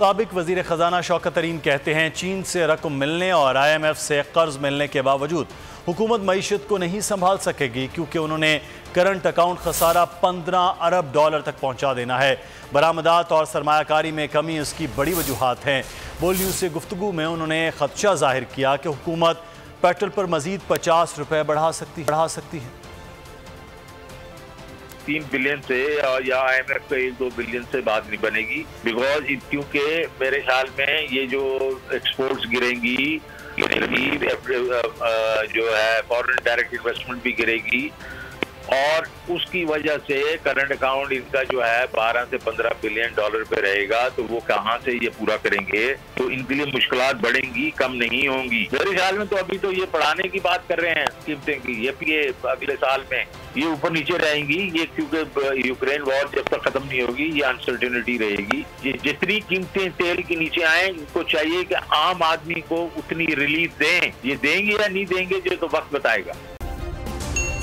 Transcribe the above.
सबक वज़ीर खजाना शौकत तरीन कहते हैं, चीन से रकम मिलने और आई एम एफ़ से कर्ज मिलने के बावजूद हुकूमत मीशत को नहीं संभाल सकेगी क्योंकि उन्होंने करंट अकाउंट खसारा पंद्रह अरब डॉलर तक पहुँचा देना है। बरामदात और सरमाकारी में कमी उसकी बड़ी वजूहत हैं। बोल न्यूज़ से गुफ्तु में उन्होंने खदशा ज़ाहिर किया कि हुकूमत पेट्रोल पर मजीद पचास रुपये बढ़ा सकती बढ़ा सकती है। तीन बिलियन से या आई एम एफ़ का एक दो बिलियन से बात नहीं बनेगी। बिकॉज़ क्योंकि मेरे ख्याल में ये जो एक्सपोर्ट्स गिरेंगी गिरेगी जो है फॉरेन डायरेक्ट इन्वेस्टमेंट भी गिरेगी। और उसकी वजह से करंट अकाउंट इनका जो है 12 से 15 बिलियन डॉलर पे रहेगा तो वो कहाँ से ये पूरा करेंगे? तो इनके लिए मुश्किल बढ़ेंगी, कम नहीं होंगी। मेरे ख्याल में तो अभी तो ये बढ़ाने की बात कर रहे हैं कीमतें की। ये भी अगले साल में ये ऊपर नीचे रहेंगी, ये क्योंकि यूक्रेन वॉर जब तक खत्म नहीं होगी, ये अनसर्टेनिटी रहेगी। ये जितनी कीमतें तेल के नीचे आए, इनको चाहिए कि आम आदमी को उतनी रिलीफ दें। ये देंगे या नहीं देंगे जो तो वक्त बताएगा।